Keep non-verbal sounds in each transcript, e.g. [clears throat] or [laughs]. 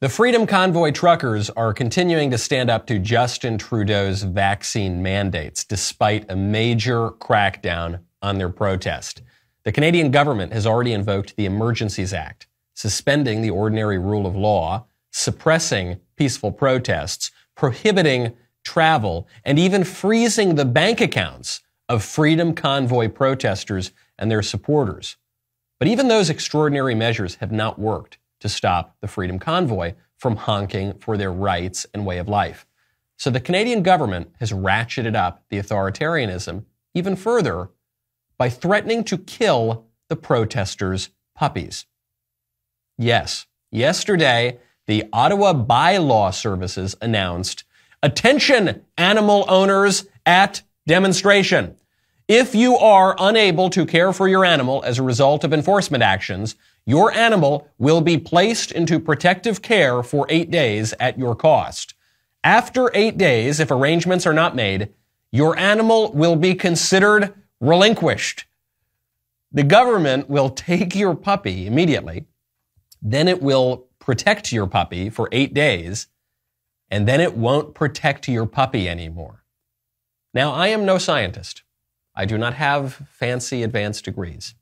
The Freedom Convoy truckers are continuing to stand up to Justin Trudeau's vaccine mandates despite a major crackdown on their protest. The Canadian government has already invoked the Emergencies Act, suspending the ordinary rule of law, suppressing peaceful protests, prohibiting travel, and even freezing the bank accounts of Freedom Convoy protesters and their supporters. But even those extraordinary measures have not worked to stop the Freedom Convoy from honking for their rights and way of life. So the Canadian government has ratcheted up the authoritarianism even further by threatening to kill the protesters' puppies. Yes, yesterday, the Ottawa Bylaw Services announced Attention, animal owners at demonstration. If you are unable to care for your animal as a result of enforcement actions, your animal will be placed into protective care for eight days at your cost. After eight days, if arrangements are not made, your animal will be considered relinquished. The government will take your puppy immediately, then it will protect your puppy for eight days, and then it won't protect your puppy anymore. Now, I am no scientist. I do not have fancy advanced degrees.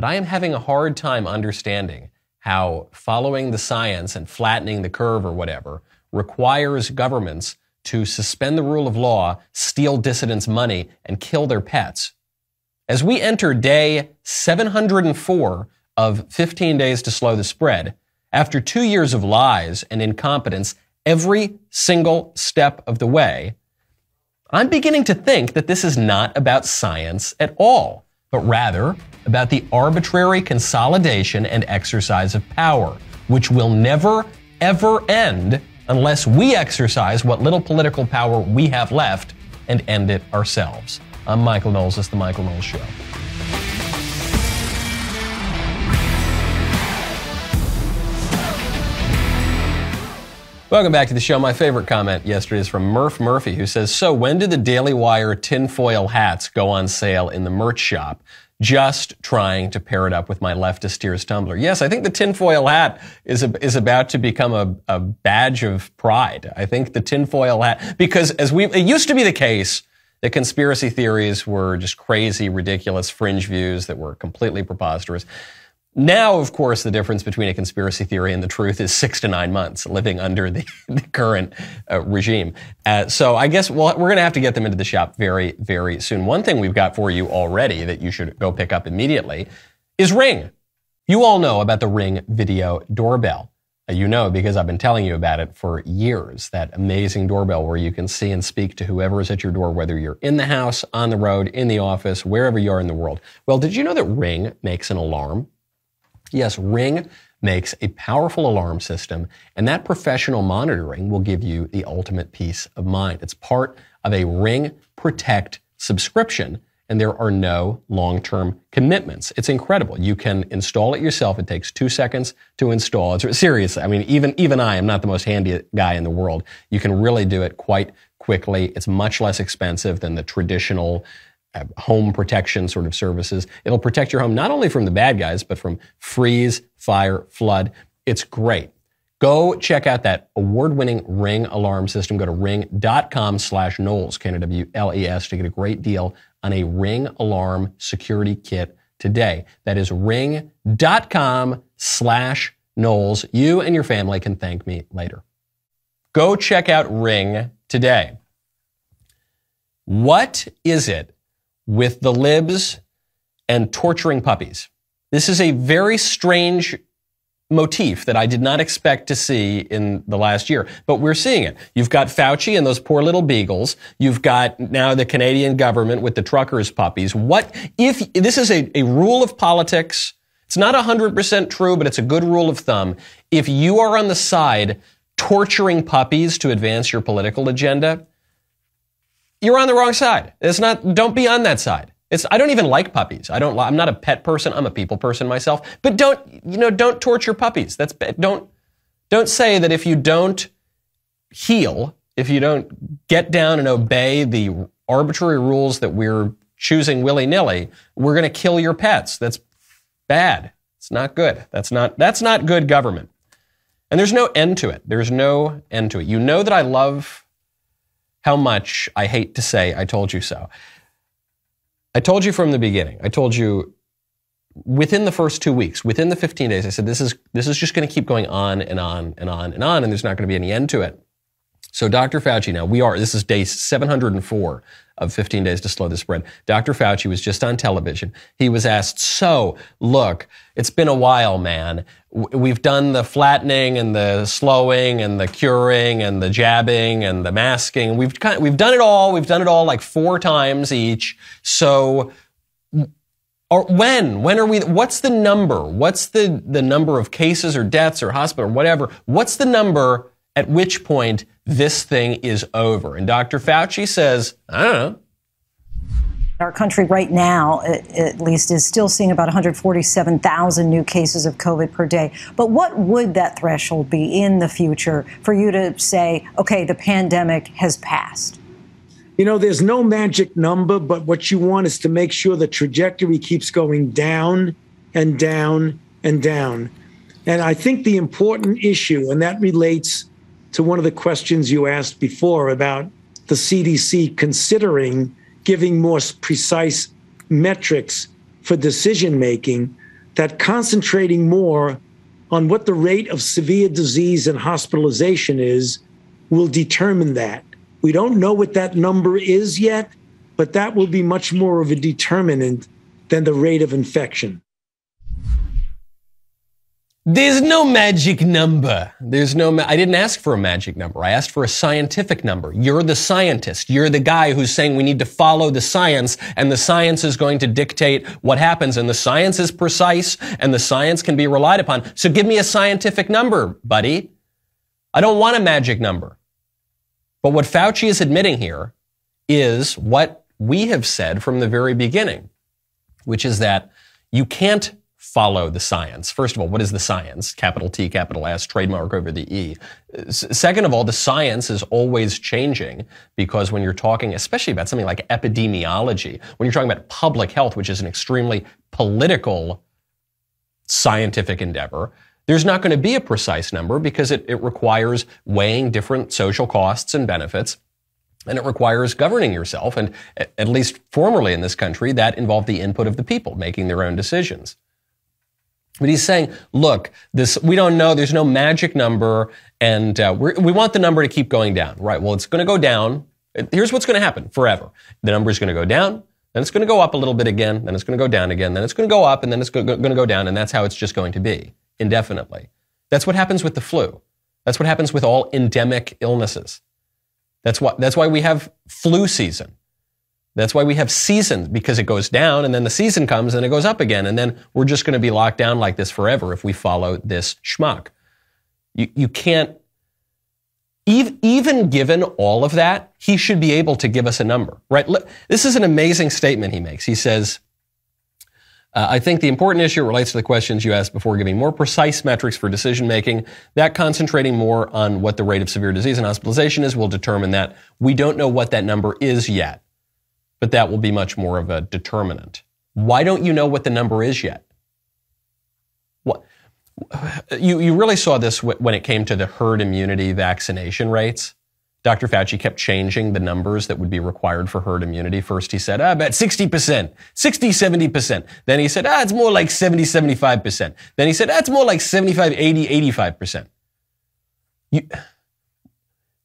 But I am having a hard time understanding how following the science and flattening the curve or whatever requires governments to suspend the rule of law, steal dissidents' money, and kill their pets. As we enter day 704 of 15 days to slow the spread, after two years of lies and incompetence every single step of the way, I'm beginning to think that this is not about science at all but rather about the arbitrary consolidation and exercise of power, which will never, ever end unless we exercise what little political power we have left and end it ourselves. I'm Michael Knowles. Is The Michael Knowles Show. Welcome back to the show. My favorite comment yesterday is from Murph Murphy, who says, So, when do the Daily Wire tinfoil hats go on sale in the merch shop? Just trying to pair it up with my leftist tears tumbler. Yes, I think the tinfoil hat is, a, is about to become a, a badge of pride. I think the tinfoil hat, because as we, it used to be the case that conspiracy theories were just crazy, ridiculous fringe views that were completely preposterous. Now, of course, the difference between a conspiracy theory and the truth is six to nine months living under the, [laughs] the current uh, regime. Uh, so I guess we're going to have to get them into the shop very, very soon. One thing we've got for you already that you should go pick up immediately is Ring. You all know about the Ring video doorbell. Uh, you know because I've been telling you about it for years. That amazing doorbell where you can see and speak to whoever is at your door, whether you're in the house, on the road, in the office, wherever you are in the world. Well, did you know that Ring makes an alarm? Yes, Ring makes a powerful alarm system, and that professional monitoring will give you the ultimate peace of mind. It's part of a Ring Protect subscription, and there are no long-term commitments. It's incredible. You can install it yourself. It takes two seconds to install. It's seriously. I mean, even even I am not the most handy guy in the world. You can really do it quite quickly. It's much less expensive than the traditional Uh, home protection sort of services. It'll protect your home not only from the bad guys, but from freeze, fire, flood. It's great. Go check out that award-winning Ring alarm system. Go to ring.com slash Knowles, K-N-W-L-E-S, to get a great deal on a Ring alarm security kit today. That is ring.com slash Knowles. You and your family can thank me later. Go check out Ring today. What is it with the libs and torturing puppies. This is a very strange motif that I did not expect to see in the last year, but we're seeing it. You've got Fauci and those poor little beagles. You've got now the Canadian government with the truckers' puppies. What if this is a, a rule of politics? It's not 100% true, but it's a good rule of thumb. If you are on the side torturing puppies to advance your political agenda, you're on the wrong side. It's not, don't be on that side. It's, I don't even like puppies. I don't, I'm not a pet person. I'm a people person myself. But don't, you know, don't torture puppies. That's, don't, don't say that if you don't heal, if you don't get down and obey the arbitrary rules that we're choosing willy nilly, we're going to kill your pets. That's bad. It's not good. That's not, that's not good government. And there's no end to it. There's no end to it. You know that I love how much I hate to say I told you so. I told you from the beginning. I told you within the first two weeks, within the 15 days, I said this is this is just going to keep going on and on and on and on, and there's not going to be any end to it. So Dr. Fauci, now we are, this is day 704 of 15 days to slow the spread. Dr. Fauci was just on television. He was asked, so look, it's been a while, man. We've done the flattening and the slowing and the curing and the jabbing and the masking. We've kind of, we've done it all. We've done it all like four times each. So or when? When are we? What's the number? What's the, the number of cases or deaths or hospital or whatever? What's the number at which point this thing is over? And Dr. Fauci says, I don't know. Our country right now, at least, is still seeing about 147,000 new cases of COVID per day. But what would that threshold be in the future for you to say, okay, the pandemic has passed? You know, there's no magic number, but what you want is to make sure the trajectory keeps going down and down and down. And I think the important issue, and that relates to one of the questions you asked before about the CDC considering giving more precise metrics for decision making, that concentrating more on what the rate of severe disease and hospitalization is will determine that. We don't know what that number is yet, but that will be much more of a determinant than the rate of infection. There's no magic number. There's no, ma- I didn't ask for a magic number. I asked for a scientific number. You're the scientist. You're the guy who's saying we need to follow the science and the science is going to dictate what happens and the science is precise and the science can be relied upon. So give me a scientific number, buddy. I don't want a magic number. But what Fauci is admitting here is what we have said from the very beginning, which is that you can't follow the science. First of all, what is the science? Capital T, capital S, trademark over the E. Second of all, the science is always changing because when you're talking, especially about something like epidemiology, when you're talking about public health, which is an extremely political scientific endeavor, there's not going to be a precise number because it, it requires weighing different social costs and benefits. And it requires governing yourself. And at least formerly in this country, that involved the input of the people making their own decisions. But he's saying, look, this, we don't know, there's no magic number, and uh, we want the number to keep going down. Right, well, it's going to go down. Here's what's going to happen forever. The number is going to go down, then it's going to go up a little bit again, then it's going to go down again, then it's going to go up, and then it's going to go down, and that's how it's just going to be indefinitely. That's what happens with the flu. That's what happens with all endemic illnesses. That's why, that's why we have flu season. That's why we have seasons because it goes down and then the season comes and it goes up again. And then we're just going to be locked down like this forever if we follow this schmuck. You, you can't, even given all of that, he should be able to give us a number, right? This is an amazing statement he makes. He says, uh, I think the important issue relates to the questions you asked before, giving more precise metrics for decision making. That concentrating more on what the rate of severe disease and hospitalization is will determine that. We don't know what that number is yet, but that will be much more of a determinant. Why don't you know what the number is yet? What? You, you really saw this when it came to the herd immunity vaccination rates. Dr. Fauci kept changing the numbers that would be required for herd immunity. First, he said, ah, about 60%, 60, 70%. Then he said, ah, it's more like 70, 75%. Then he said, ah, more like 75, 80, 85%. You,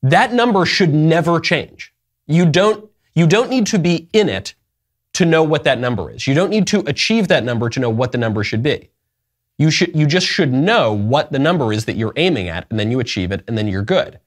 that number should never change. You don't, you don't need to be in it to know what that number is. You don't need to achieve that number to know what the number should be. You should, you just should know what the number is that you're aiming at, and then you achieve it, and then you're good.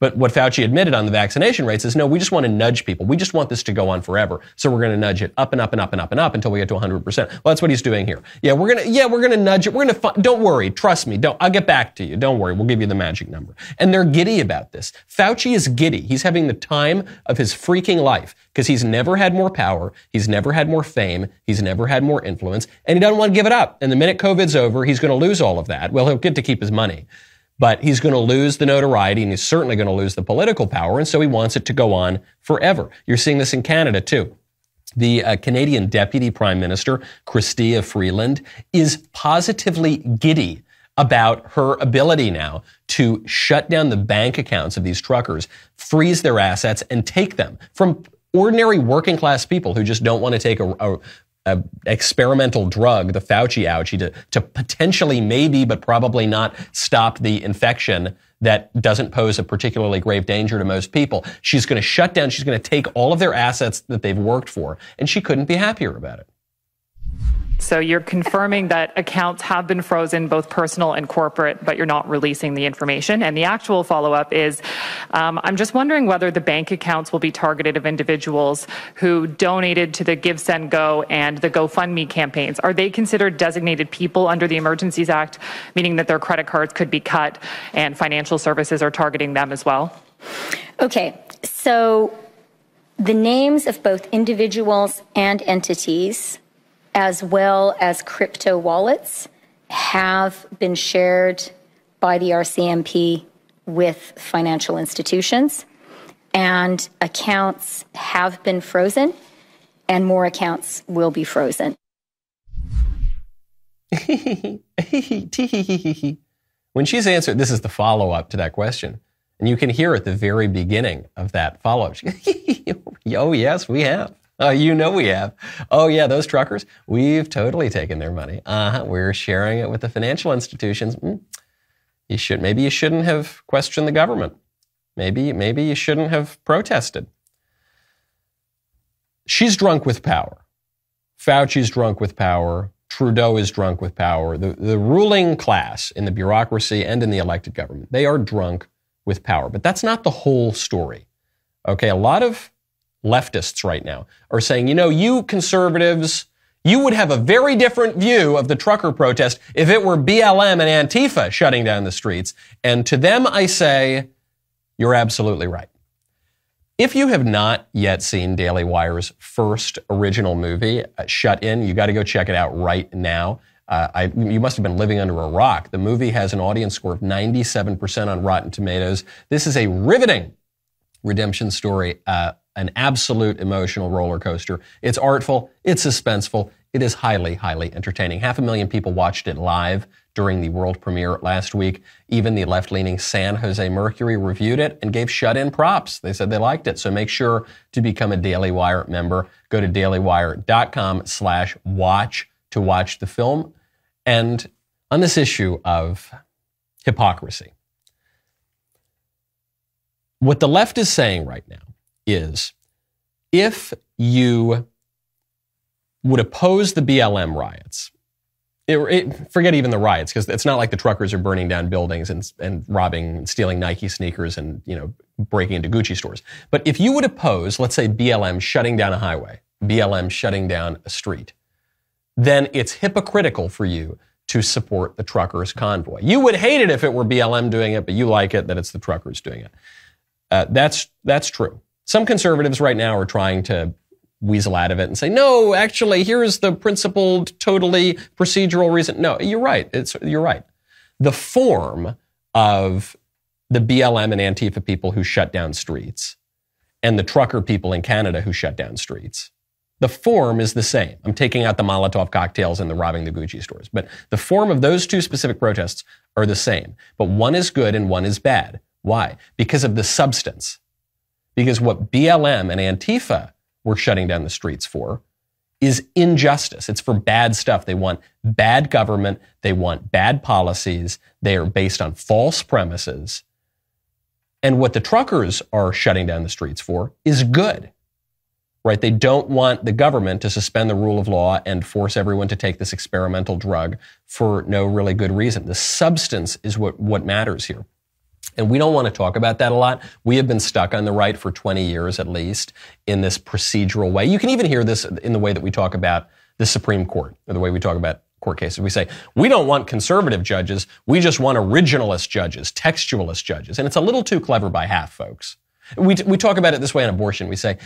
But what Fauci admitted on the vaccination rates is no, we just want to nudge people. We just want this to go on forever. So we're going to nudge it up and up and up and up and up until we get to 100%. Well, that's what he's doing here. Yeah, we're going to, yeah, we're going to nudge it. We're going to, fi- don't worry. Trust me. Don't, I'll get back to you. Don't worry. We'll give you the magic number. And they're giddy about this. Fauci is giddy. He's having the time of his freaking life because he's never had more power. He's never had more fame. He's never had more influence and he doesn't want to give it up. And the minute COVID's over, he's going to lose all of that. Well, he'll get to keep his money but he's going to lose the notoriety and he's certainly going to lose the political power. And so he wants it to go on forever. You're seeing this in Canada too. The uh, Canadian Deputy Prime Minister, Chrystia Freeland, is positively giddy about her ability now to shut down the bank accounts of these truckers, freeze their assets, and take them from ordinary working class people who just don't want to take a, a, a experimental drug, the Fauci ouchie, to, to potentially, maybe, but probably not stop the infection that doesn't pose a particularly grave danger to most people. She's going to shut down, she's going to take all of their assets that they've worked for, and she couldn't be happier about it. So you're confirming that accounts have been frozen, both personal and corporate, but you're not releasing the information. And the actual follow up is um, I'm just wondering whether the bank accounts will be targeted of individuals who donated to the GiveSendGo and the GoFundMe campaigns. Are they considered designated people under the Emergencies Act, meaning that their credit cards could be cut and financial services are targeting them as well? Okay, so the names of both individuals and entities as well as crypto wallets have been shared by the RCMP with financial institutions, and accounts have been frozen, and more accounts will be frozen. [laughs] when she's answered, this is the follow up to that question. And you can hear at the very beginning of that follow up, [laughs] [laughs] oh, yes, we have. Oh, [laughs] you know we have. Oh, yeah, those truckers, we've totally taken their money. Uh-huh, we're sharing it with the financial institutions. Mm. You should, maybe you shouldn't have questioned the government. Maybe, maybe you shouldn't have protested. She's drunk with power. Fauci's drunk with power. Trudeau is drunk with power. The, the ruling class in the bureaucracy and in the elected government, they are drunk with power. But that's not the whole story. Okay, a lot of leftists right now are saying, you know, you conservatives, you would have a very different view of the trucker protest if it were BLM and Antifa shutting down the streets. And to them, I say, you're absolutely right. If you have not yet seen Daily Wire's first original movie, uh, Shut In, you got to go check it out right now. Uh, I, you must have been living under a rock. The movie has an audience score of 97% on Rotten Tomatoes. This is a riveting redemption story uh, an absolute emotional roller coaster. It's artful, it's suspenseful, it is highly, highly entertaining. Half a million people watched it live during the world premiere last week. Even the left leaning San Jose Mercury reviewed it and gave shut in props. They said they liked it. So make sure to become a Daily Wire member. Go to dailywire.com slash watch to watch the film. And on this issue of hypocrisy, what the left is saying right now is if you would oppose the BLM riots, it, it, forget even the riots because it's not like the truckers are burning down buildings and, and robbing and stealing Nike sneakers and you know breaking into Gucci stores. But if you would oppose, let's say BLM shutting down a highway, BLM shutting down a street, then it's hypocritical for you to support the truckers convoy. You would hate it if it were BLM doing it, but you like it that it's the truckers doing it. Uh, that's that's true. Some conservatives right now are trying to weasel out of it and say, no, actually, here's the principled, totally procedural reason. No, you're right. It's, you're right. The form of the BLM and Antifa people who shut down streets and the trucker people in Canada who shut down streets, the form is the same. I'm taking out the Molotov cocktails and the robbing the Gucci stores. But the form of those two specific protests are the same. But one is good and one is bad. Why? Because of the substance. Because what BLM and Antifa were shutting down the streets for is injustice. It's for bad stuff. They want bad government. They want bad policies. They are based on false premises. And what the truckers are shutting down the streets for is good, right? They don't want the government to suspend the rule of law and force everyone to take this experimental drug for no really good reason. The substance is what, what matters here. And we don't want to talk about that a lot. We have been stuck on the right for 20 years at least in this procedural way. You can even hear this in the way that we talk about the Supreme Court, or the way we talk about court cases. We say, we don't want conservative judges. We just want originalist judges, textualist judges. And it's a little too clever by half, folks. We, we talk about it this way on abortion. We say,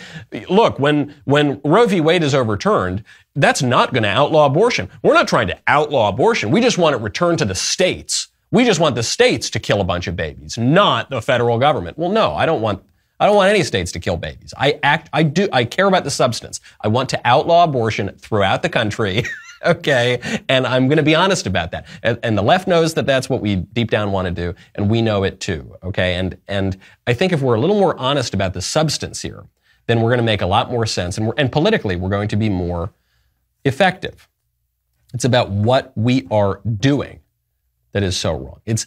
look, when, when Roe v. Wade is overturned, that's not going to outlaw abortion. We're not trying to outlaw abortion. We just want it returned to the states we just want the states to kill a bunch of babies, not the federal government. Well, no, I don't want I don't want any states to kill babies. I act I do I care about the substance. I want to outlaw abortion throughout the country. [laughs] okay? And I'm going to be honest about that. And, and, the left knows that that's what we deep down want to do, and we know it too, okay? And, and I think if we're a little more honest about the substance here, then we're going to make a lot more sense, and, and politically, we're going to be more effective. It's about what we are doing that is so wrong. It's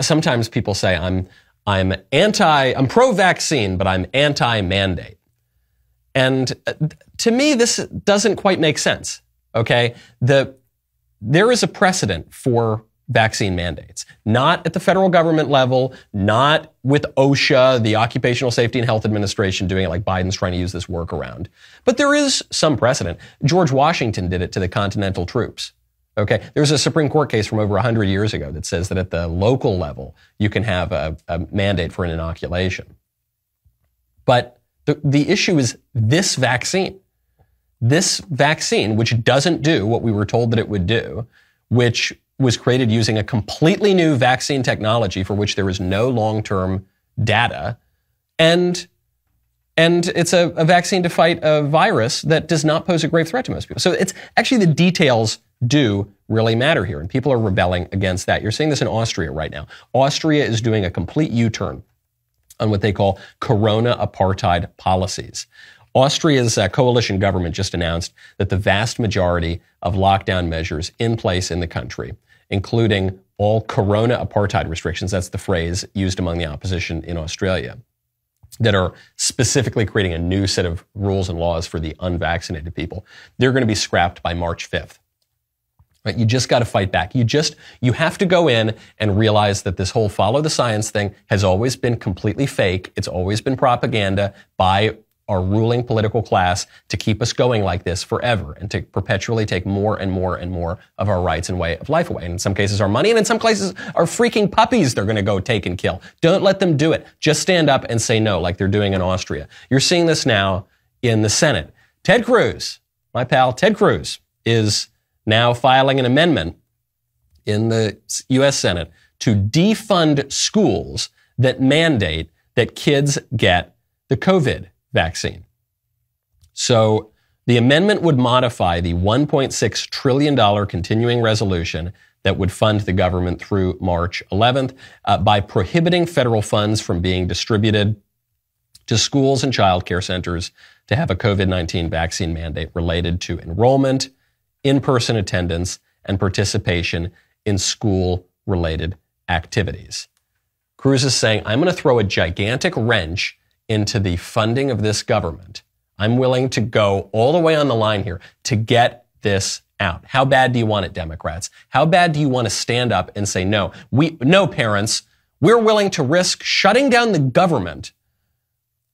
sometimes people say I'm I'm anti I'm pro-vaccine, but I'm anti-mandate. And uh, to me, this doesn't quite make sense. Okay. The, there is a precedent for vaccine mandates, not at the federal government level, not with OSHA, the Occupational Safety and Health Administration doing it like Biden's trying to use this workaround. But there is some precedent. George Washington did it to the Continental troops. Okay. There's a Supreme Court case from over 100 years ago that says that at the local level, you can have a, a mandate for an inoculation. But the, the issue is this vaccine. This vaccine, which doesn't do what we were told that it would do, which was created using a completely new vaccine technology for which there is no long-term data, and and it's a, a, vaccine to fight a virus that does not pose a grave threat to most people. So it's actually the details do really matter here, and people are rebelling against that. You're seeing this in Austria right now. Austria is doing a complete U-turn on what they call corona apartheid policies. Austria's uh, coalition government just announced that the vast majority of lockdown measures in place in the country, including all corona apartheid restrictions, that's the phrase used among the opposition in Australia, that are specifically creating a new set of rules and laws for the unvaccinated people, they're going to be scrapped by March 5th. Right? You just got to fight back. You just, you have to go in and realize that this whole follow the science thing has always been completely fake. It's always been propaganda by our ruling political class to keep us going like this forever and to perpetually take more and more and more of our rights and way of life away. And in some cases, our money, and in some cases, our freaking puppies they're going to go take and kill. Don't let them do it. Just stand up and say no, like they're doing in Austria. You're seeing this now in the Senate. Ted Cruz, my pal, Ted Cruz, is now filing an amendment in the U.S. Senate to defund schools that mandate that kids get the COVID vaccine. So the amendment would modify the $1.6 trillion continuing resolution that would fund the government through March 11th uh, by prohibiting federal funds from being distributed to schools and child care centers to have a COVID 19 vaccine mandate related to enrollment, in person attendance, and participation in school related activities. Cruz is saying, I'm going to throw a gigantic wrench into the funding of this government. I'm willing to go all the way on the line here to get this out. How bad do you want it, Democrats? How bad do you want to stand up and say, no, we, no parents, we're willing to risk shutting down the government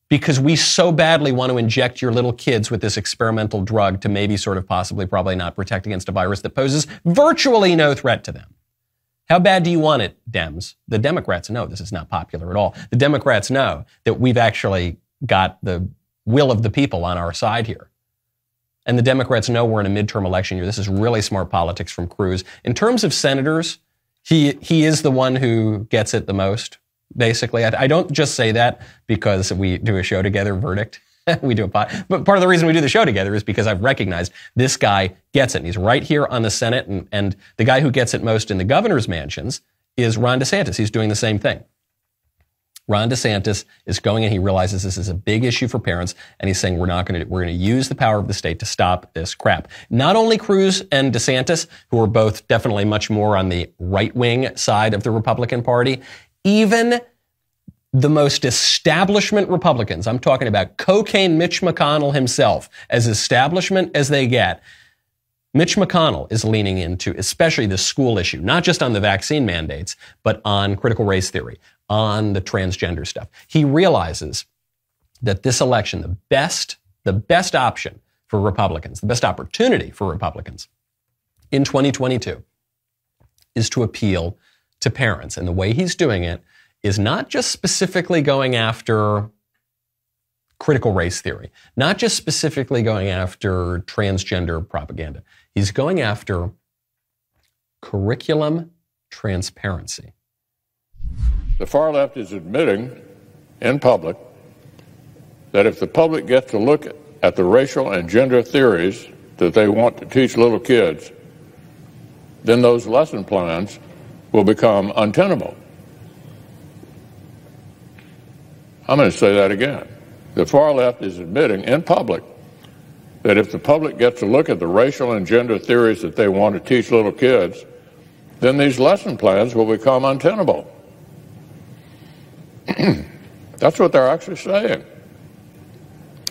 because we so badly want to inject your little kids with this experimental drug to maybe sort of possibly probably not protect against a virus that poses virtually no threat to them. How bad do you want it, Dems? The Democrats know this is not popular at all. The Democrats know that we've actually got the will of the people on our side here. And the Democrats know we're in a midterm election year. This is really smart politics from Cruz. In terms of senators, he, he is the one who gets it the most basically. I, I, don't just say that because we do a show together, verdict. [laughs] we do a pot. But part of the reason we do the show together is because I've recognized this guy gets it. And he's right here on the Senate. And, and the guy who gets it most in the governor's mansions is Ron DeSantis. He's doing the same thing. Ron DeSantis is going and he realizes this is a big issue for parents, and he's saying we're not going to we're going to use the power of the state to stop this crap. Not only Cruz and DeSantis, who are both definitely much more on the right wing side of the Republican Party, even the most establishment Republicans, I'm talking about cocaine Mitch McConnell himself, as establishment as they get, Mitch McConnell is leaning into especially the school issue, not just on the vaccine mandates, but on critical race theory, on the transgender stuff. He realizes that this election, the best, the best option for Republicans, the best opportunity for Republicans in 2022 is to appeal to parents. And the way he's doing it is not just specifically going after critical race theory, not just specifically going after transgender propaganda. He's going after curriculum transparency. The far left is admitting in public that if the public gets to look at the racial and gender theories that they want to teach little kids, then those lesson plans will become untenable. I'm going to say that again. The far left is admitting in public that if the public gets to look at the racial and gender theories that they want to teach little kids, then these lesson plans will become untenable. [clears throat] That's what they're actually saying.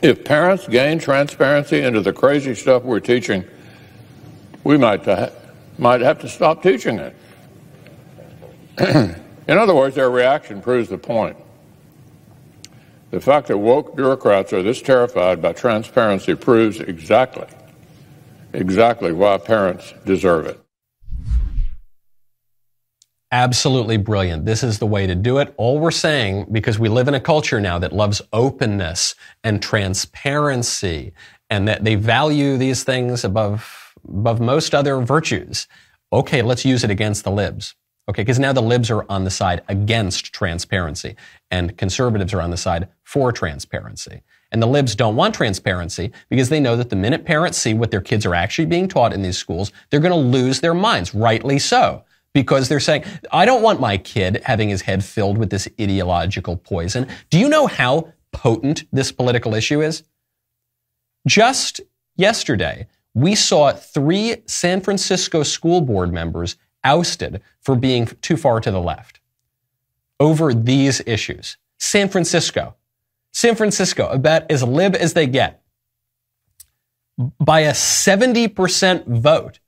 If parents gain transparency into the crazy stuff we're teaching, we might, uh, might have to stop teaching it. [clears throat] In other words, their reaction proves the point. The fact that woke bureaucrats are this terrified by transparency proves exactly, exactly why parents deserve it. Absolutely brilliant. This is the way to do it. All we're saying, because we live in a culture now that loves openness and transparency and that they value these things above, above most other virtues. Okay, let's use it against the libs. Okay, because now the libs are on the side against transparency and conservatives are on the side for transparency. And the libs don't want transparency because they know that the minute parents see what their kids are actually being taught in these schools, they're going to lose their minds, rightly so. Because they're saying, I don't want my kid having his head filled with this ideological poison. Do you know how potent this political issue is? Just yesterday, we saw three San Francisco school board members ousted for being too far to the left over these issues. San Francisco. San Francisco, about as lib as they get. By a 70% vote,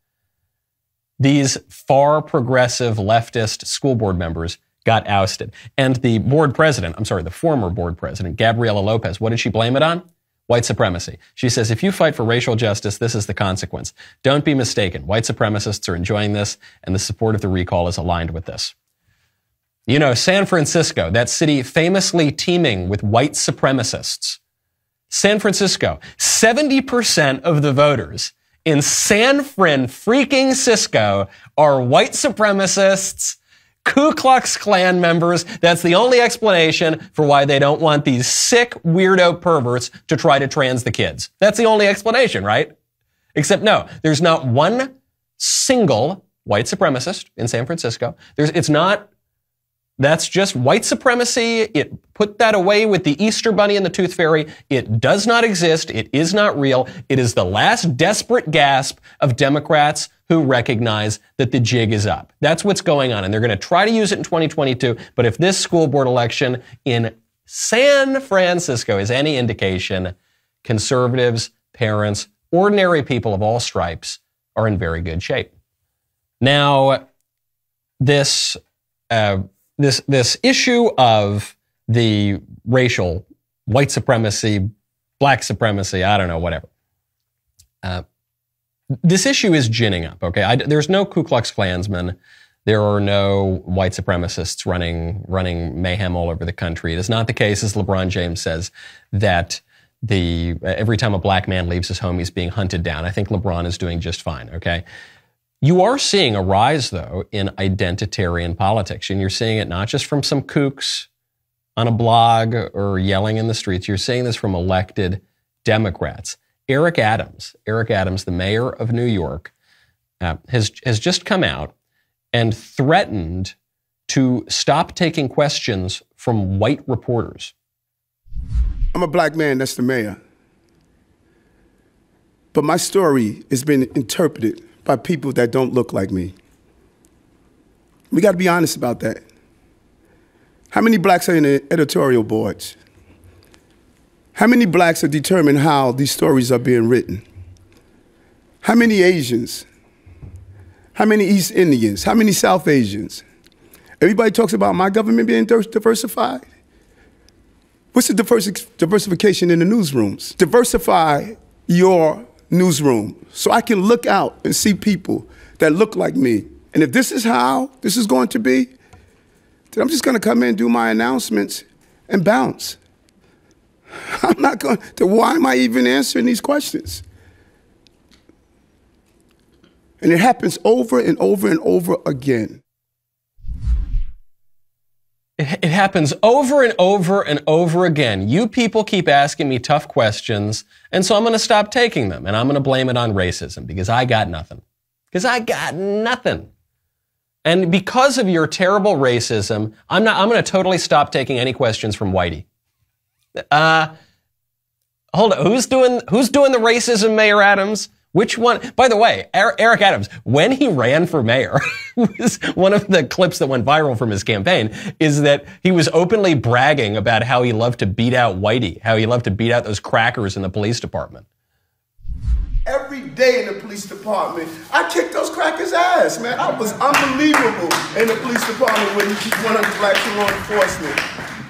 these far progressive leftist school board members got ousted. And the board president, I'm sorry, the former board president, Gabriela Lopez, what did she blame it on? white supremacy. She says, if you fight for racial justice, this is the consequence. Don't be mistaken. White supremacists are enjoying this, and the support of the recall is aligned with this. You know, San Francisco, that city famously teeming with white supremacists. San Francisco, 70% of the voters in San Fran freaking Cisco are white supremacists Ku Klux Klan members. That's the only explanation for why they don't want these sick weirdo perverts to try to trans the kids. That's the only explanation, right? Except no, there's not one single white supremacist in San Francisco. There's, it's not that's just white supremacy. It put that away with the Easter Bunny and the Tooth Fairy. It does not exist. It is not real. It is the last desperate gasp of Democrats who recognize that the jig is up. That's what's going on. And they're going to try to use it in 2022. But if this school board election in San Francisco is any indication, conservatives, parents, ordinary people of all stripes are in very good shape. Now, this uh, this this issue of the racial white supremacy, black supremacy, I don't know, whatever. Uh, this issue is ginning up. Okay, I, there's no Ku Klux Klansmen. There are no white supremacists running running mayhem all over the country. It is not the case, as LeBron James says, that the every time a black man leaves his home, he's being hunted down. I think LeBron is doing just fine. Okay, you are seeing a rise, though, in identitarian politics, and you're seeing it not just from some kooks on a blog or yelling in the streets. You're seeing this from elected Democrats. Eric Adams, Eric Adams, the mayor of New York, uh, has has just come out and threatened to stop taking questions from white reporters. I'm a black man. That's the mayor. But my story has been interpreted by people that don't look like me. We got to be honest about that. How many blacks are in the editorial boards? How many blacks are determining how these stories are being written? How many Asians? How many East Indians? How many South Asians? Everybody talks about my government being diversified. What's the diversification in the newsrooms? Diversify your newsroom so I can look out and see people that look like me. And if this is how this is going to be, then I'm just going to come in do my announcements and bounce. [laughs] I'm not going to, why am I even answering these questions? And it happens over and over and over again. It, it happens over and over and over again. You people keep asking me tough questions, and so I'm going to stop taking them, and I'm going to blame it on racism because I got nothing. Because I got nothing. And because of your terrible racism, I'm not. I'm going to totally stop taking any questions from Whitey. Uh, hold on. Who's doing Who's doing the racism, Mayor Adams? Which one? By the way, er, Eric Adams, when he ran for mayor, [laughs] was one of the clips that went viral from his campaign is that he was openly bragging about how he loved to beat out Whitey, how he loved to beat out those crackers in the police department. Every day in the police department, I kicked those crackers' ass, man. I was unbelievable in the police department when you keep 100 black law enforcement.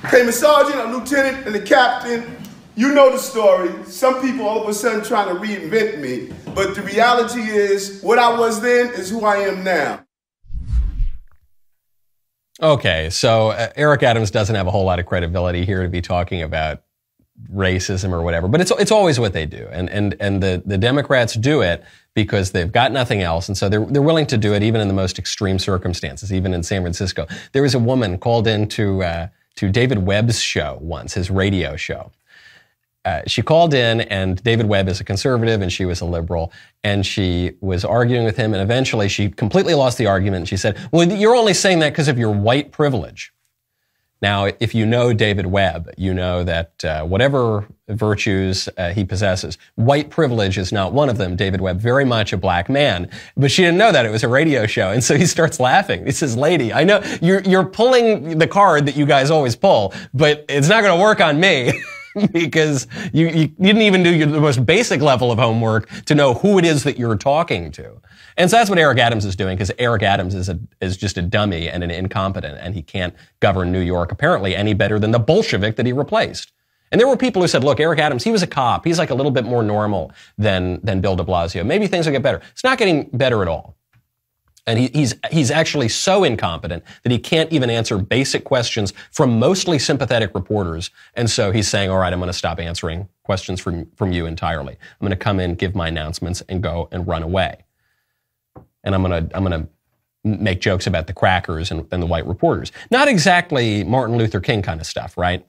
Came a sergeant, a lieutenant, and a captain. You know the story. Some people all of a sudden trying to reinvent me. But the reality is, what I was then is who I am now. Okay, so uh, Eric Adams doesn't have a whole lot of credibility here to be talking about racism or whatever. But it's it's always what they do, and and and the the Democrats do it because they've got nothing else, and so they're they're willing to do it even in the most extreme circumstances, even in San Francisco. There was a woman called into uh, to David Webb's show once, his radio show. Uh, she called in, and David Webb is a conservative, and she was a liberal, and she was arguing with him, and eventually she completely lost the argument. And she said, "Well, you're only saying that because of your white privilege." Now, if you know David Webb, you know that uh, whatever virtues uh, he possesses, white privilege is not one of them. David Webb, very much a black man, but she didn't know that it was a radio show, and so he starts laughing. He says, "Lady, I know you're you're pulling the card that you guys always pull, but it's not going to work on me." [laughs] [laughs] because you, you didn't even do your, the most basic level of homework to know who it is that you're talking to. And so that's what Eric Adams is doing because Eric Adams is a, is just a dummy and an incompetent and he can't govern New York apparently any better than the Bolshevik that he replaced. And there were people who said, look, Eric Adams, he was a cop. He's like a little bit more normal than, than Bill de Blasio. Maybe things will get better. It's not getting better at all. And he, he's, he's actually so incompetent that he can't even answer basic questions from mostly sympathetic reporters. And so he's saying, all right, I'm going to stop answering questions from, from you entirely. I'm going to come in, give my announcements and go and run away. And I'm going to, I'm going to make jokes about the crackers and, and the white reporters. Not exactly Martin Luther King kind of stuff, right?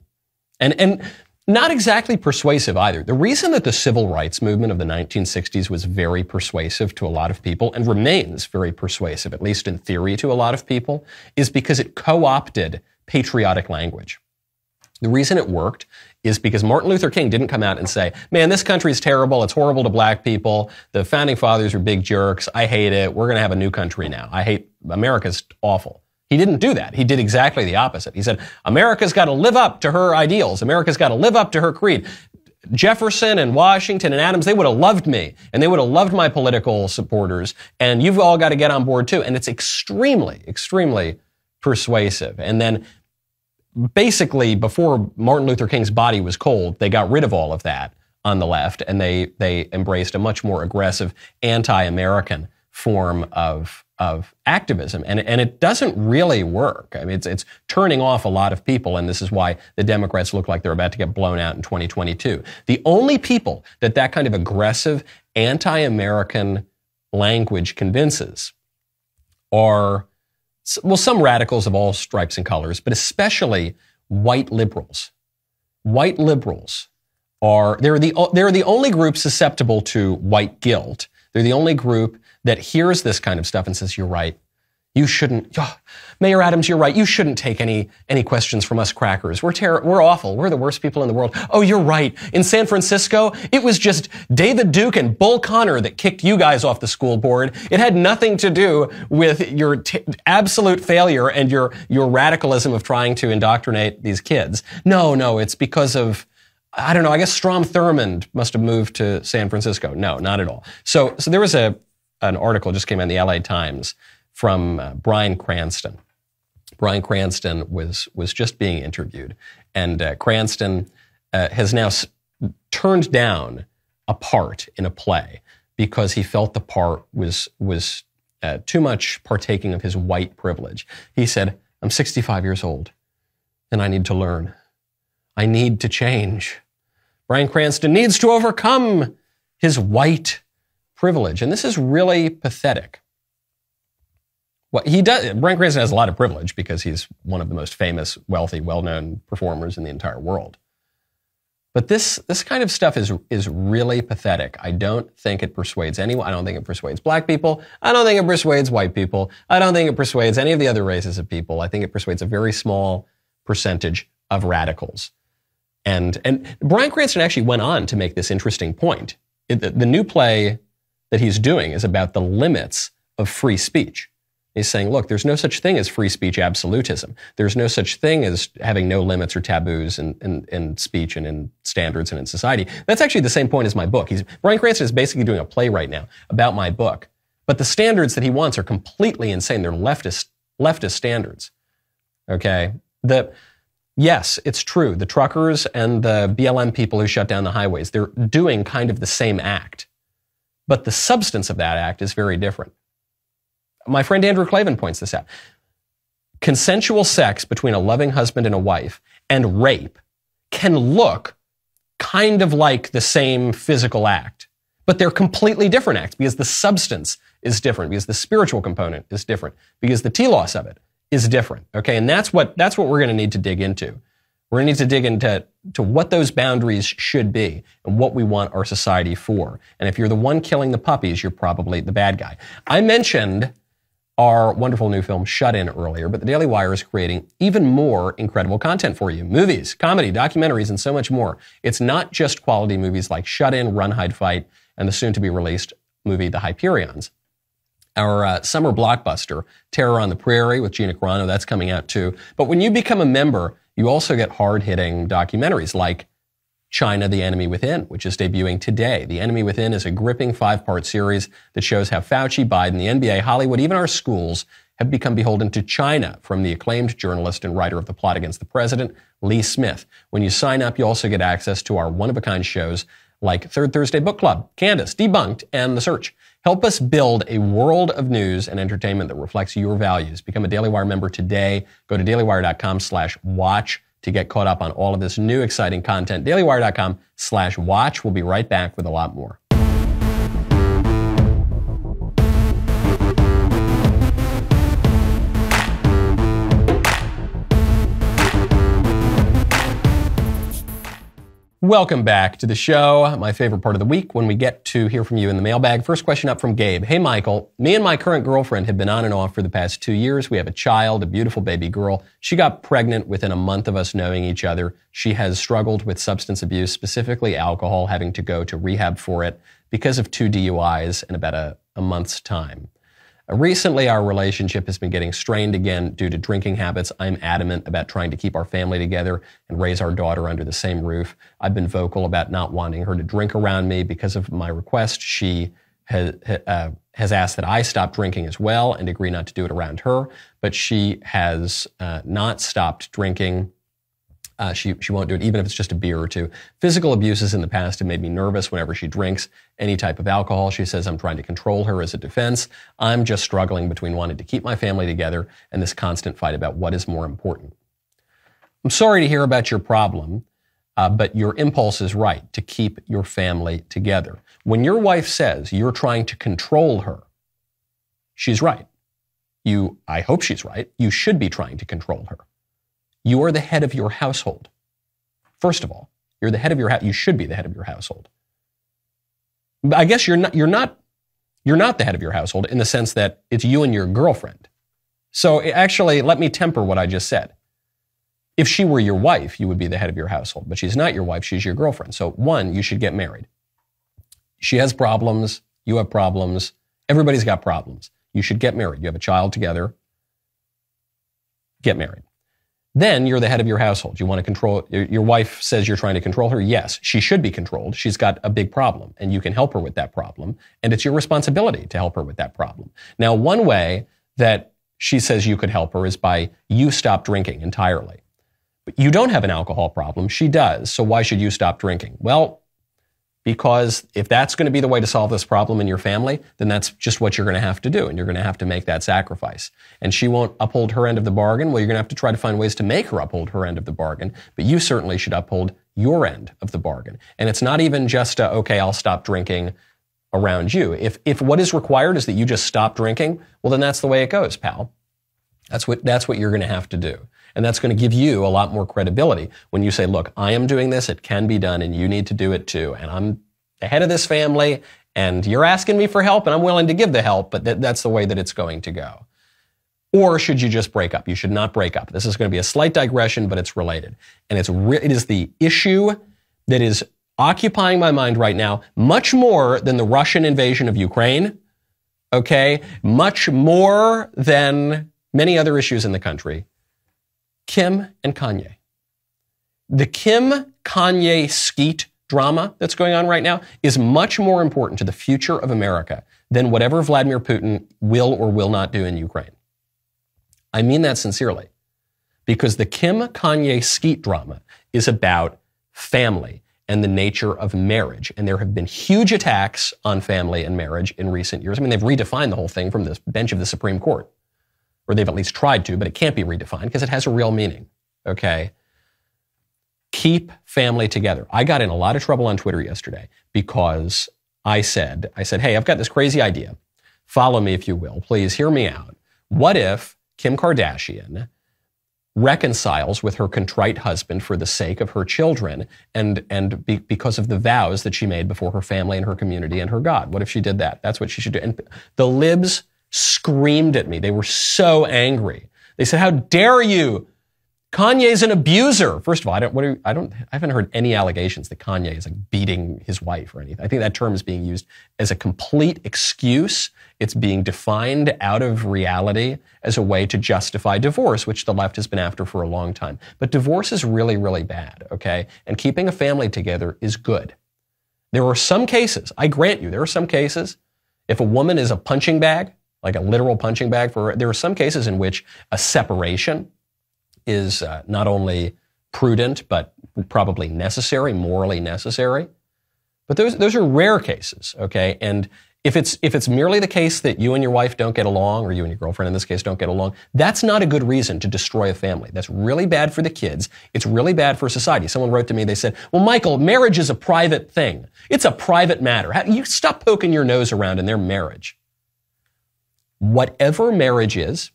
And, and not exactly persuasive either. The reason that the civil rights movement of the 1960s was very persuasive to a lot of people and remains very persuasive, at least in theory to a lot of people, is because it co-opted patriotic language. The reason it worked is because Martin Luther King didn't come out and say, man, this country is terrible. It's horrible to black people. The founding fathers are big jerks. I hate it. We're going to have a new country now. I hate America's awful. He didn't do that. He did exactly the opposite. He said, America's got to live up to her ideals. America's got to live up to her creed. Jefferson and Washington and Adams, they would have loved me and they would have loved my political supporters. And you've all got to get on board too. And it's extremely, extremely persuasive. And then basically before Martin Luther King's body was cold, they got rid of all of that on the left and they, they embraced a much more aggressive anti-American form of of activism. And, and it doesn't really work. I mean, it's, it's turning off a lot of people, and this is why the Democrats look like they're about to get blown out in 2022. The only people that that kind of aggressive, anti American language convinces are, well, some radicals of all stripes and colors, but especially white liberals. White liberals are, they're the, they're the only group susceptible to white guilt. They're the only group that hears this kind of stuff and says, You're right. You shouldn't, oh, Mayor Adams, you're right. You shouldn't take any, any questions from us crackers. We're ter- we're awful. We're the worst people in the world. Oh, you're right. In San Francisco, it was just David Duke and Bull Connor that kicked you guys off the school board. It had nothing to do with your t- absolute failure and your, your radicalism of trying to indoctrinate these kids. No, no, it's because of, I don't know. I guess Strom Thurmond must have moved to San Francisco. No, not at all. So, so there was a, an article just came out in the LA Times from uh, Bryan Cranston. Bryan Cranston was was just being interviewed, and uh, Cranston uh, has now s- turned down a part in a play because he felt the part was was uh, too much partaking of his white privilege. He said, "I'm 65 years old, and I need to learn. I need to change." Bryan Cranston needs to overcome his white privilege. And this is really pathetic. Well, he does. Bryan Cranston has a lot of privilege because he's one of the most famous, wealthy, well-known performers in the entire world. But this this kind of stuff is is really pathetic. I don't think it persuades anyone. I don't think it persuades black people. I don't think it persuades white people. I don't think it persuades any of the other races of people. I think it persuades a very small percentage of radicals. And and Bryan Cranston actually went on to make this interesting point. The, the new play that he's doing is about the limits of free speech. He's saying, look, there's no such thing as free speech absolutism. There's no such thing as having no limits or taboos in, in, in, speech and in standards and in society. That's actually the same point as my book. He's, Bryan Cranston is basically doing a play right now about my book. But the standards that he wants are completely insane. They're leftist, leftist standards. Okay? The, yes, it's true. The truckers and the BLM people who shut down the highways, they're doing kind of the same act. But the substance of that act is very different. My friend Andrew Klavan points this out. Consensual sex between a loving husband and a wife and rape can look kind of like the same physical act, but they're completely different acts because the substance is different, because the spiritual component is different, because the telos of it is different. Okay, and that's what that's what we're going to need to dig into. We're going to need to dig into to what those boundaries should be and what we want our society for. And if you're the one killing the puppies, you're probably the bad guy. I mentioned our wonderful new film Shut In earlier, but the Daily Wire is creating even more incredible content for you. Movies, comedy, documentaries, and so much more. It's not just quality movies like Shut In, Run, Hide, Fight, and the soon to be released movie The Hyperions. Our uh, summer blockbuster, Terror on the Prairie with Gina Carano, that's coming out too. But when you become a member, you also get hard hitting documentaries like China, The Enemy Within, which is debuting today. The Enemy Within is a gripping five part series that shows how Fauci, Biden, the NBA, Hollywood, even our schools have become beholden to China from the acclaimed journalist and writer of The Plot Against the President, Lee Smith. When you sign up, you also get access to our one of a kind shows like Third Thursday Book Club, Candace, Debunked, and The Search. Help us build a world of news and entertainment that reflects your values. Become a Daily Wire member today. Go to dailywire.com slash watch to get caught up on all of this new exciting content. DailyWire.com slash watch. We'll be right back with a lot more. Welcome back to the show. My favorite part of the week when we get to hear from you in the mailbag. First question up from Gabe. Hey, Michael. Me and my current girlfriend have been on and off for the past two years. We have a child, a beautiful baby girl. She got pregnant within a month of us knowing each other. She has struggled with substance abuse, specifically alcohol, having to go to rehab for it because of two DUIs in about a, a month's time. Recently, our relationship has been getting strained again due to drinking habits. I'm adamant about trying to keep our family together and raise our daughter under the same roof. I've been vocal about not wanting her to drink around me because of my request. She has, uh, has asked that I stop drinking as well and agree not to do it around her, but she has uh, not stopped drinking uh, she, she won't do it, even if it's just a beer or two. Physical abuses in the past have made me nervous whenever she drinks any type of alcohol. She says I'm trying to control her as a defense. I'm just struggling between wanting to keep my family together and this constant fight about what is more important. I'm sorry to hear about your problem, uh, but your impulse is right to keep your family together. When your wife says you're trying to control her, she's right. You, I hope she's right. You should be trying to control her. You are the head of your household. First of all, you're the head of your house. You should be the head of your household. But I guess you're not, you're not, you're not the head of your household in the sense that it's you and your girlfriend. So actually, let me temper what I just said. If she were your wife, you would be the head of your household, but she's not your wife, she's your girlfriend. So one, you should get married. She has problems, you have problems, everybody's got problems. You should get married. You have a child together. Get married. Then you're the head of your household. You want to control, your wife says you're trying to control her. Yes, she should be controlled. She's got a big problem and you can help her with that problem. And it's your responsibility to help her with that problem. Now, one way that she says you could help her is by you stop drinking entirely. But you don't have an alcohol problem. She does. So why should you stop drinking? Well, because if that's going to be the way to solve this problem in your family, then that's just what you're going to have to do. And you're going to have to make that sacrifice. And she won't uphold her end of the bargain. Well, you're going to have to try to find ways to make her uphold her end of the bargain. But you certainly should uphold your end of the bargain. And it's not even just a, okay, I'll stop drinking around you. If, if what is required is that you just stop drinking, well, then that's the way it goes, pal. That's what, that's what you're going to have to do. And that's going to give you a lot more credibility when you say, look, I am doing this. It can be done and you need to do it too. And I'm the head of this family and you're asking me for help and I'm willing to give the help, but th- that's the way that it's going to go. Or should you just break up? You should not break up. This is going to be a slight digression, but it's related. And it's re- it is the issue that is occupying my mind right now much more than the Russian invasion of Ukraine. Okay. Much more than many other issues in the country. Kim and Kanye. The Kim Kanye Skete drama that's going on right now is much more important to the future of America than whatever Vladimir Putin will or will not do in Ukraine. I mean that sincerely. Because the Kim Kanye Skete drama is about family and the nature of marriage. And there have been huge attacks on family and marriage in recent years. I mean, they've redefined the whole thing from the bench of the Supreme Court, or they've at least tried to, but it can't be redefined because it has a real meaning. Okay? Keep family together. I got in a lot of trouble on Twitter yesterday because I said, I said, hey, I've got this crazy idea. Follow me if you will. Please hear me out. What if Kim Kardashian reconciles with her contrite husband for the sake of her children and, and be, because of the vows that she made before her family and her community and her God. What if she did that? That's what she should do. And the libs screamed at me. They were so angry. They said, how dare you? Kanye's an abuser. First of all, I don't, are, I don't, I haven't heard any allegations that Kanye is like beating his wife or anything. I think that term is being used as a complete excuse. It's being defined out of reality as a way to justify divorce, which the left has been after for a long time. But divorce is really, really bad, okay? And keeping a family together is good. There are some cases, I grant you, there are some cases, if a woman is a punching bag, like a literal punching bag for there are some cases in which a separation, is uh, not only prudent, but probably necessary, morally necessary. But those, those are rare cases, okay? And if it's, if it's merely the case that you and your wife don't get along, or you and your girlfriend in this case don't get along, that's not a good reason to destroy a family. That's really bad for the kids. It's really bad for society. Someone wrote to me, they said, well, Michael, marriage is a private thing. It's a private matter. You stop poking your nose around in their marriage. Whatever marriage is,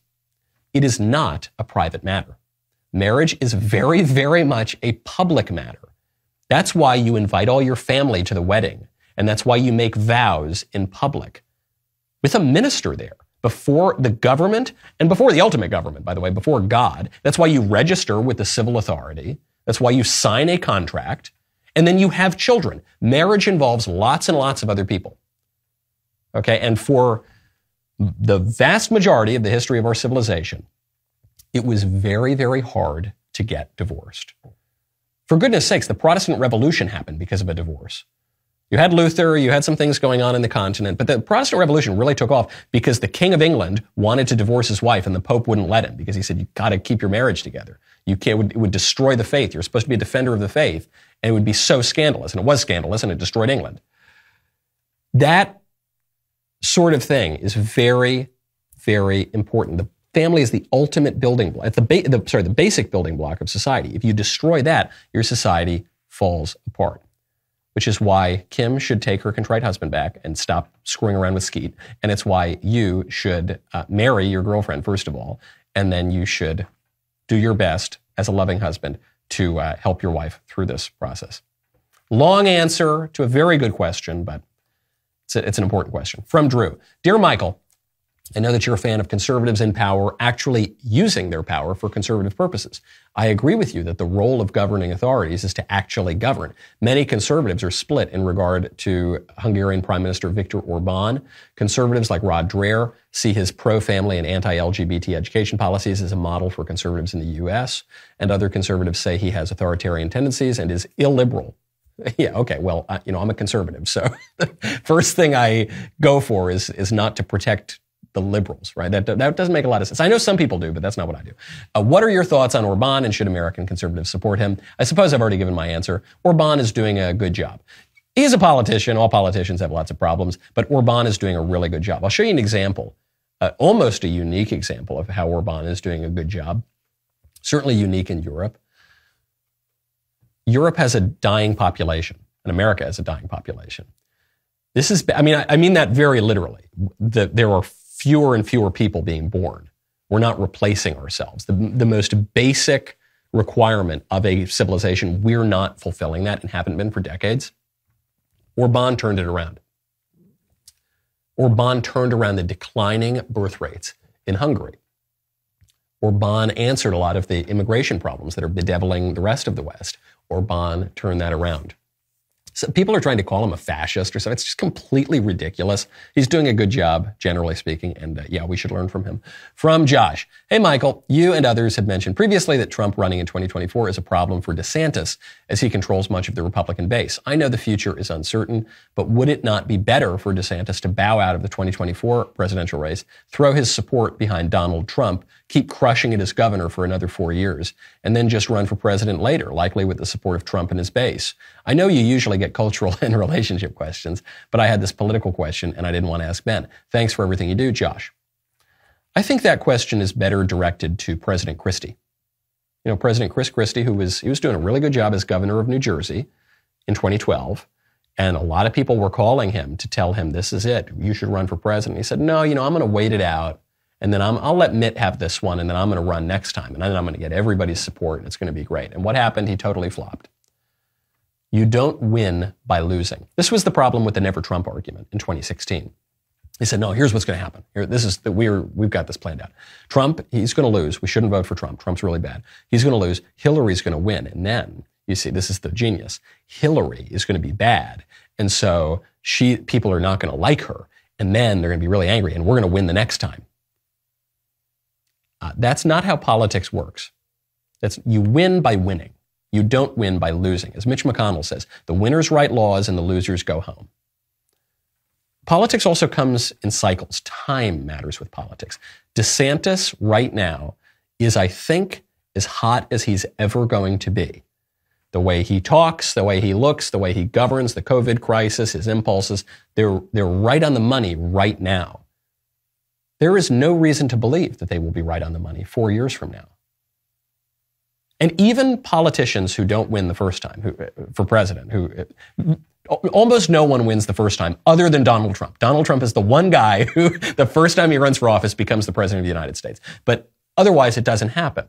it is not a private matter. Marriage is very, very much a public matter. That's why you invite all your family to the wedding. And that's why you make vows in public with a minister there before the government and before the ultimate government, by the way, before God. That's why you register with the civil authority. That's why you sign a contract. And then you have children. Marriage involves lots and lots of other people. Okay. And for the vast majority of the history of our civilization, it was very, very hard to get divorced. For goodness sakes, the Protestant Revolution happened because of a divorce. You had Luther, you had some things going on in the continent, but the Protestant Revolution really took off because the King of England wanted to divorce his wife and the Pope wouldn't let him because he said, you gotta keep your marriage together. You can't, it would, it would destroy the faith. You're supposed to be a defender of the faith and it would be so scandalous. And it was scandalous and it destroyed England. That sort of thing is very, very important. The family is the ultimate building block. The, ba- the, sorry, the basic building block of society. If you destroy that, your society falls apart. Which is why Kim should take her contrite husband back and stop screwing around with Skete. And it's why you should uh, marry your girlfriend, first of all, and then you should do your best as a loving husband to uh, help your wife through this process. Long answer to a very good question, but it's, a, it's an important question. From Drew Dear Michael, I know that you're a fan of conservatives in power actually using their power for conservative purposes. I agree with you that the role of governing authorities is to actually govern. Many conservatives are split in regard to Hungarian Prime Minister Viktor Orban. Conservatives like Rod Dreher see his pro-family and anti-LGBT education policies as a model for conservatives in the U.S. And other conservatives say he has authoritarian tendencies and is illiberal [laughs] yeah, okay. Well, you know, I'm a conservative, so [laughs] first thing I go for is is not to protect the liberals, right? That, that doesn't make a lot of sense. I know some people do, but that's not what I do. Uh, what are your thoughts on Orban and should American conservatives support him? I suppose I've already given my answer. Orban is doing a good job. He's a politician. All politicians have lots of problems, but Orban is doing a really good job. I'll show you an example, uh, almost a unique example of how Orban is doing a good job. Certainly unique in Europe. Europe has a dying population, and America has a dying population. This is, I mean, I, I mean that very literally. The, there are fewer and fewer people being born. We're not replacing ourselves. The, the most basic requirement of a civilization, we're not fulfilling that and haven't been for decades. Orban turned it around. Orban turned around the declining birth rates in Hungary. Orban answered a lot of the immigration problems that are bedeviling the rest of the West. Orban turned that around. So people are trying to call him a fascist or something. It's just completely ridiculous. He's doing a good job, generally speaking, and uh, yeah, we should learn from him. From Josh. Hey, Michael, you and others have mentioned previously that Trump running in 2024 is a problem for DeSantis as he controls much of the Republican base. I know the future is uncertain, but would it not be better for DeSantis to bow out of the 2024 presidential race, throw his support behind Donald Trump, keep crushing it as governor for another four years, and then just run for president later, likely with the support of Trump and his base? I know you usually get cultural [laughs] and relationship questions, but I had this political question and I didn't want to ask Ben. Thanks for everything you do, Josh. I think that question is better directed to President Christie. You know, President Chris Christie, who was he was doing a really good job as governor of New Jersey in 2012, and a lot of people were calling him to tell him this is it, you should run for president. He said, no, you know, I'm going to wait it out, and then i will let Mitt have this one, and then I'm going to run next time, and then I'm going to get everybody's support, and it's going to be great. And what happened? He totally flopped. You don't win by losing. This was the problem with the Never Trump argument in 2016. He said, no, here's what's going to happen. Here, this is that we're, we've got this planned out. Trump, he's going to lose. We shouldn't vote for Trump. Trump's really bad. He's going to lose. Hillary's going to win. And then, you see, this is the genius. Hillary is going to be bad. And so she, people are not going to like her. And then they're going to be really angry and we're going to win the next time. Uh, that's not how politics works. That's, you win by winning. You don't win by losing. As Mitch McConnell says, the winners write laws and the losers go home. Politics also comes in cycles. Time matters with politics. DeSantis right now is, I think, as hot as he's ever going to be. The way he talks, the way he looks, the way he governs, the COVID crisis, his impulses, they're, they're right on the money right now. There is no reason to believe that they will be right on the money four years from now. And even politicians who don't win the first time who, for president, who almost no one wins the first time other than Donald Trump. Donald Trump is the one guy [laughs] who the first time he runs for office becomes the president of the United States. But otherwise it doesn't happen.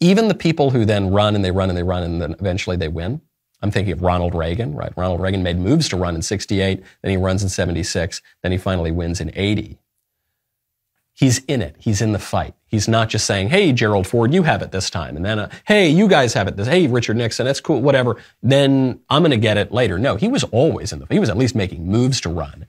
Even the people who then run and they run and they run and then eventually they win. I'm thinking of Ronald Reagan, right? Ronald Reagan made moves to run in 68, then he runs in 76, then he finally wins in 80 he's in it. He's in the fight. He's not just saying, "Hey, Gerald Ford, you have it this time," and then, uh, "Hey, you guys have it this." Hey, Richard Nixon, that's cool, whatever. Then I'm going to get it later. No, he was always in the. Fight. He was at least making moves to run,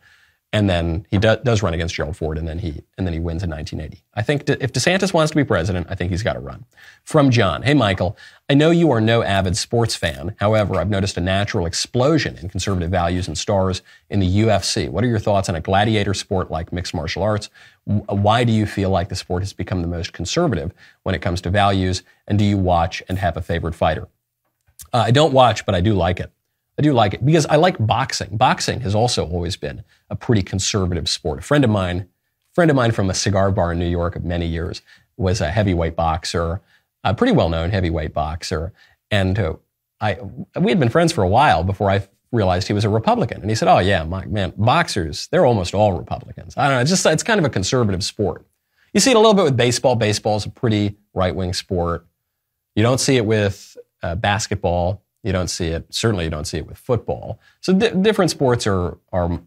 and then he do, does run against Gerald Ford, and then he and then he wins in 1980. I think if DeSantis wants to be president, I think he's got to run. From John, hey Michael, I know you are no avid sports fan. However, I've noticed a natural explosion in conservative values and stars in the UFC. What are your thoughts on a gladiator sport like mixed martial arts? Why do you feel like the sport has become the most conservative when it comes to values? And do you watch and have a favorite fighter? Uh, I don't watch, but I do like it. I do like it because I like boxing. Boxing has also always been a pretty conservative sport. A friend of mine, friend of mine from a cigar bar in New York of many years, was a heavyweight boxer, a pretty well-known heavyweight boxer, and uh, I we had been friends for a while before I realized he was a Republican. And he said, "Oh yeah, my, man, boxers, they're almost all Republicans. I don't know. It's just it's kind of a conservative sport. You see it a little bit with baseball. Baseball is a pretty right-wing sport. You don't see it with uh, basketball. You don't see it. Certainly, you don't see it with football. So di- different sports are are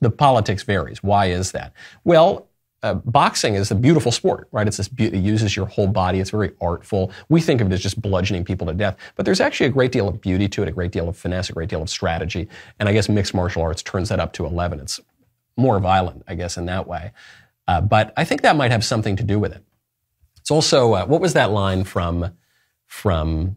the politics varies. Why is that? Well, uh, boxing is a beautiful sport, right? It's this be- it uses your whole body. It's very artful. We think of it as just bludgeoning people to death, but there's actually a great deal of beauty to it, a great deal of finesse, a great deal of strategy. And I guess mixed martial arts turns that up to 11. It's more violent, I guess, in that way. Uh, but I think that might have something to do with it. It's also uh, what was that line from from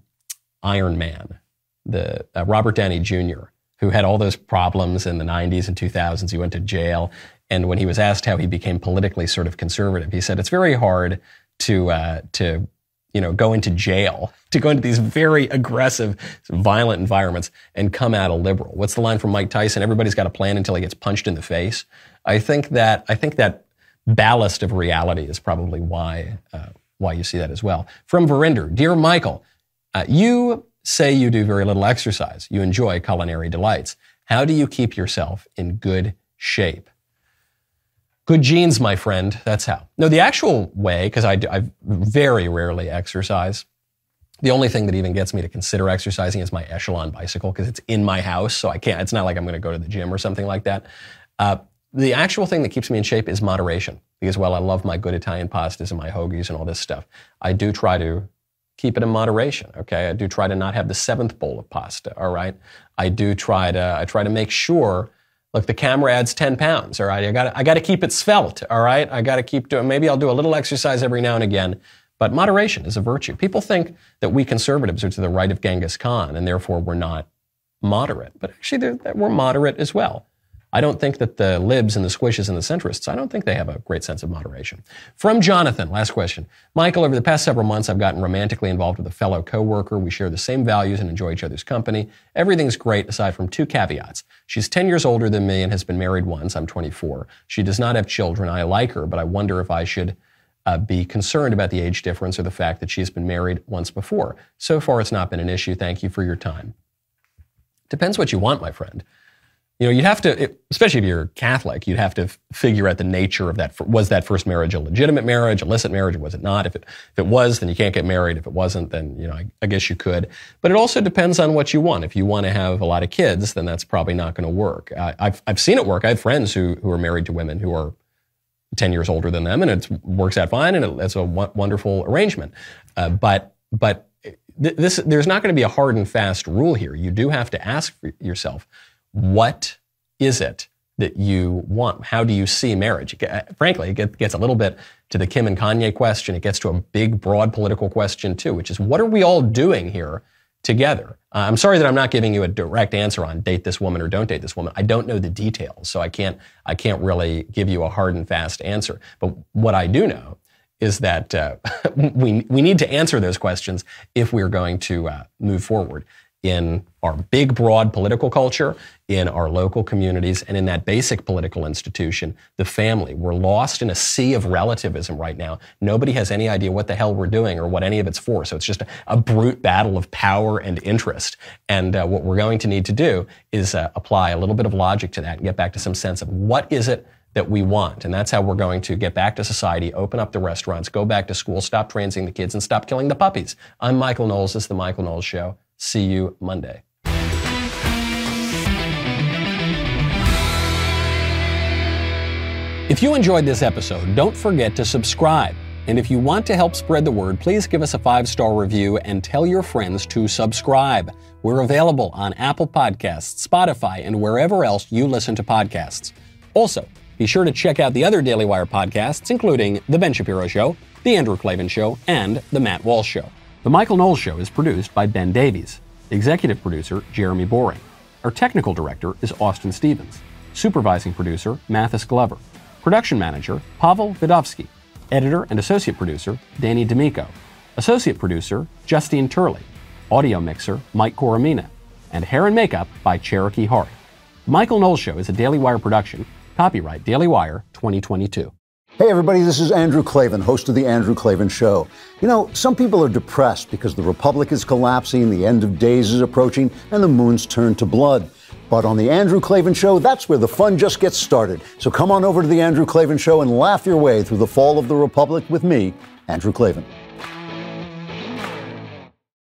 Iron Man, the uh, Robert Downey Jr., who had all those problems in the 90s and 2000s. He went to jail. And when he was asked how he became politically sort of conservative, he said, it's very hard to, uh, to you know, go into jail, to go into these very aggressive, violent environments and come out a liberal. What's the line from Mike Tyson? Everybody's got a plan until he gets punched in the face. I think that, I think that ballast of reality is probably why, uh, why you see that as well. From Verinder, dear Michael, uh, you say you do very little exercise. You enjoy culinary delights. How do you keep yourself in good shape? Good genes, my friend. That's how. No, the actual way, because I, I very rarely exercise. The only thing that even gets me to consider exercising is my Echelon bicycle because it's in my house, so I can't. It's not like I'm going to go to the gym or something like that. Uh, the actual thing that keeps me in shape is moderation because while I love my good Italian pastas and my hoagies and all this stuff, I do try to keep it in moderation. Okay, I do try to not have the seventh bowl of pasta. All right, I do try to I try to make sure. Look, the camera adds 10 pounds. All right, I got I got to keep it svelte. All right, I got to keep doing. Maybe I'll do a little exercise every now and again. But moderation is a virtue. People think that we conservatives are to the right of Genghis Khan, and therefore we're not moderate. But actually, that we're moderate as well. I don't think that the libs and the squishes and the centrists, I don't think they have a great sense of moderation. From Jonathan, last question. Michael, over the past several months, I've gotten romantically involved with a fellow coworker. We share the same values and enjoy each other's company. Everything's great aside from two caveats. She's 10 years older than me and has been married once. I'm 24. She does not have children. I like her, but I wonder if I should uh, be concerned about the age difference or the fact that she's been married once before. So far, it's not been an issue. Thank you for your time. Depends what you want, my friend you know, you'd have to, especially if you're Catholic, you'd have to figure out the nature of that. Was that first marriage a legitimate marriage, illicit marriage, or was it not? If it, if it was, then you can't get married. If it wasn't, then, you know, I, I guess you could. But it also depends on what you want. If you want to have a lot of kids, then that's probably not going to work. I, I've, I've seen it work. I have friends who, who are married to women who are 10 years older than them, and it works out fine, and it, it's a wonderful arrangement. Uh, but, but this, there's not going to be a hard and fast rule here. You do have to ask yourself, what is it that you want? How do you see marriage? frankly, it gets a little bit to the Kim and Kanye question. It gets to a big, broad political question too, which is what are we all doing here together? Uh, I'm sorry that I'm not giving you a direct answer on date this woman or don't date this woman. I don't know the details, so I can't I can't really give you a hard and fast answer. But what I do know is that uh, [laughs] we we need to answer those questions if we're going to uh, move forward in our big, broad political culture, in our local communities, and in that basic political institution, the family. We're lost in a sea of relativism right now. Nobody has any idea what the hell we're doing or what any of it's for. So it's just a, a brute battle of power and interest. And uh, what we're going to need to do is uh, apply a little bit of logic to that and get back to some sense of what is it that we want. And that's how we're going to get back to society, open up the restaurants, go back to school, stop transing the kids, and stop killing the puppies. I'm Michael Knowles. This is The Michael Knowles Show. See you Monday. If you enjoyed this episode, don't forget to subscribe. And if you want to help spread the word, please give us a five star review and tell your friends to subscribe. We're available on Apple Podcasts, Spotify, and wherever else you listen to podcasts. Also, be sure to check out the other Daily Wire podcasts, including The Ben Shapiro Show, The Andrew Klavan Show, and The Matt Walsh Show. The Michael Knowles Show is produced by Ben Davies. Executive producer, Jeremy Boring. Our technical director is Austin Stevens. Supervising producer, Mathis Glover. Production manager, Pavel Vidovsky. Editor and associate producer, Danny D'Amico. Associate producer, Justine Turley. Audio mixer, Mike Coromina. And hair and makeup by Cherokee Hart. The Michael Knowles Show is a Daily Wire production. Copyright Daily Wire 2022. Hey, everybody, this is Andrew Klavan, host of The Andrew Klavan Show. You know, some people are depressed because the Republic is collapsing, the end of days is approaching, and the moon's turned to blood. But on The Andrew Klavan Show, that's where the fun just gets started. So come on over to The Andrew Klavan Show and laugh your way through the fall of the Republic with me, Andrew Klavan.